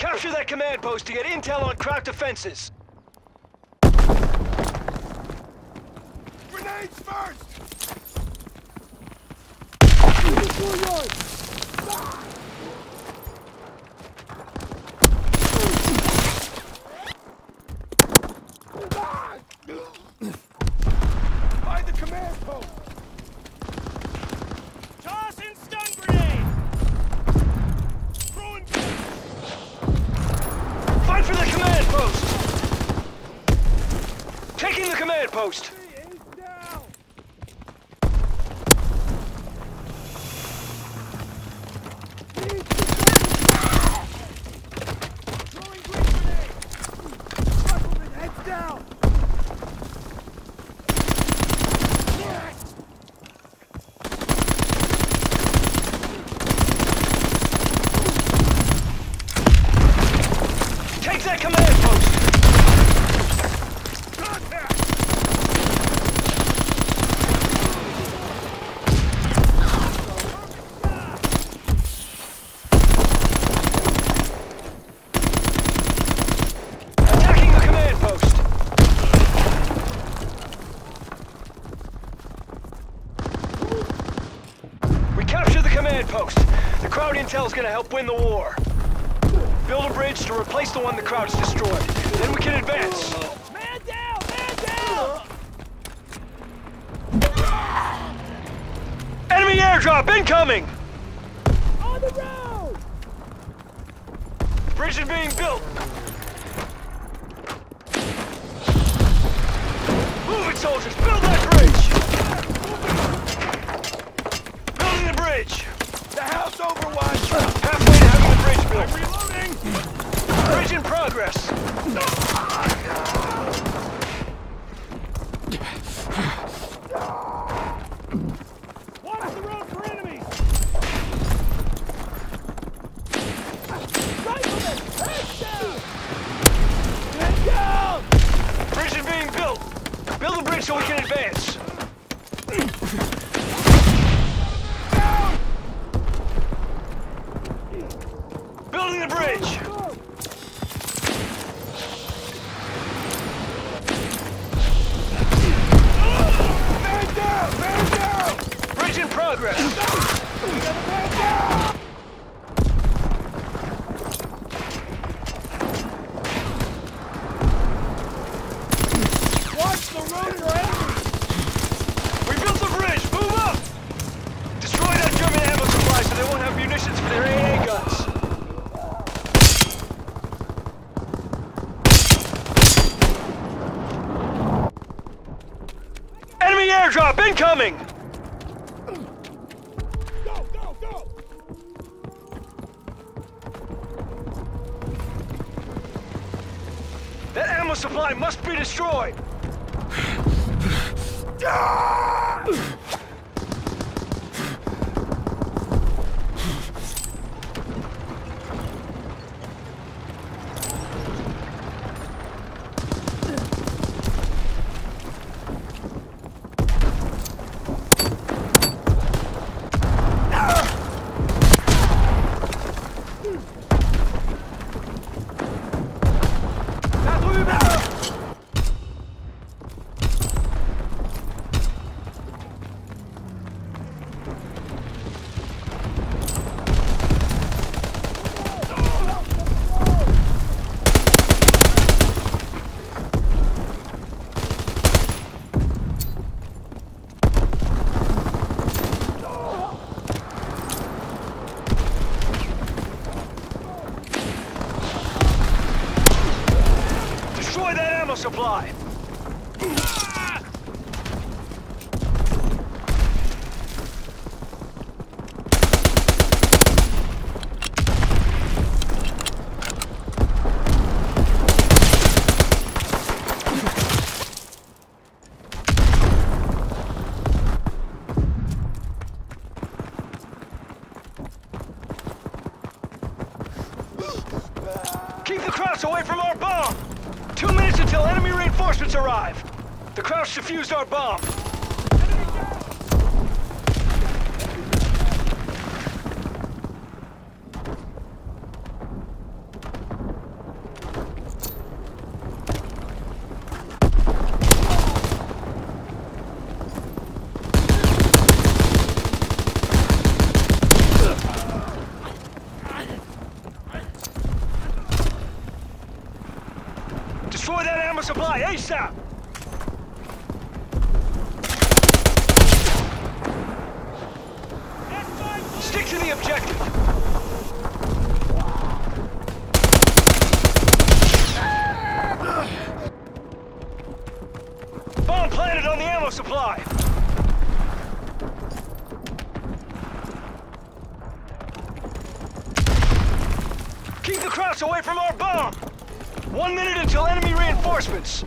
Capture that command post to get intel on Kraut defenses. Grenades first! Find the command post! Tossing stun grenade! Throwing Fight for the command post! Taking the command post! Ace down! Throwing green grenade! Rifleman, heads down! Take that command post! Contact! Attacking the command post! We post. The Kraut intel's gonna help win the war. Build a bridge to replace the one the Krauts destroyed. Then we can advance. Man down! Man down! Enemy airdrop incoming! On the road! Bridge is being built. Move it, soldiers! Build that bridge! Building the bridge! The house overwatch! Halfway to having the bridge built. Reloading! Bridge in progress. Build the bridge so we can advance. Building the bridge. Man down! Man down! Bridge in progress. Watch the road for enemies! We built the bridge. Move up. Destroy that German ammo supply so they won't have munitions for their AA guns. Enemy airdrop incoming! That ammo supply must be destroyed! Destroy that ammo supply! Keep the Krauts away from our bomb! Two minutes until enemy reinforcements arrive! The Krauts defused our bomb! Supply ASAP! Stick to the objective! Bomb planted on the ammo supply! Keep the Krauts away from our bomb! One minute until enemy reinforcements!